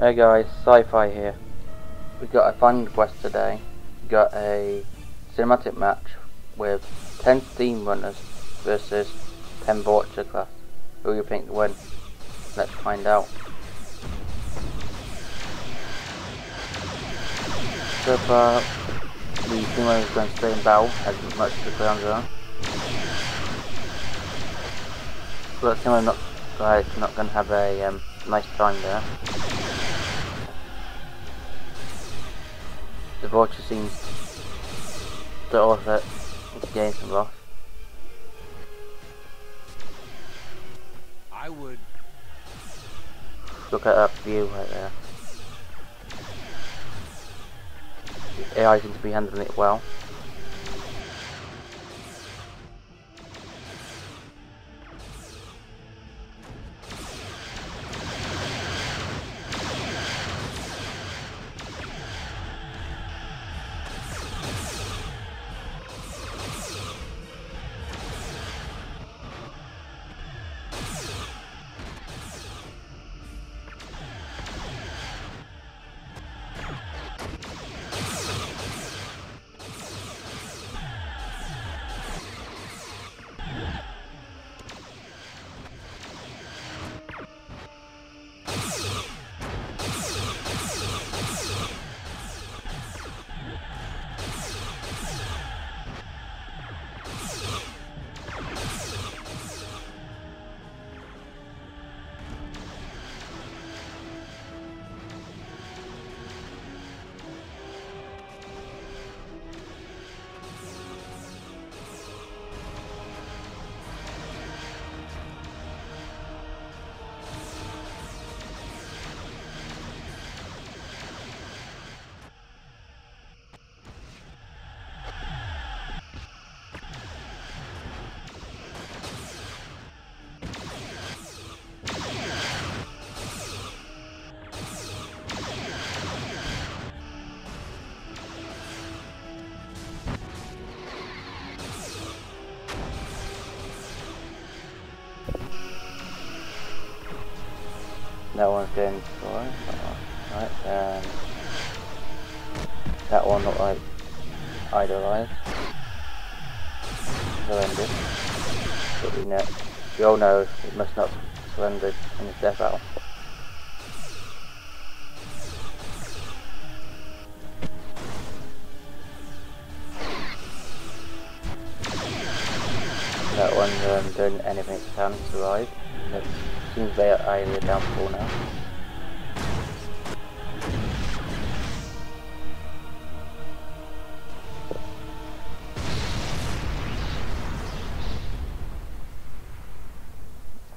Hey guys, Sci-Fi here. We got a fun quest today. We got a cinematic match with 10 Steam Runners versus 10 Vor'cha class. Who you think to win? Let's find out. So far, the Steam Runners are going to stay in battle as much as the grounds are. But Steam Runners not, not going to have a um, nice time there. The Vor'cha seems to also gain some loss. I would. Look at that view right there. The AI seems to be handling it well. That one's going forward. Right, and that one looked like idolized. Surrendered. But we know we all know it must not surrender in his death battle. That one's um, doing anything it can to survive. It seems they are either downfall now.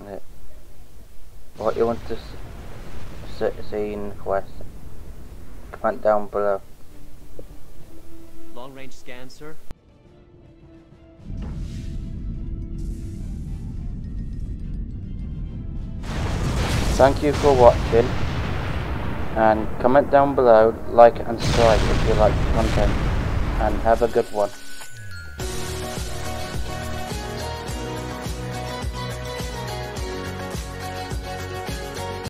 Yeah. What you want to see in the quest? Comment down below. Long range scan, sir. Thank you for watching and comment down below, like and subscribe if you like the content and have a good one.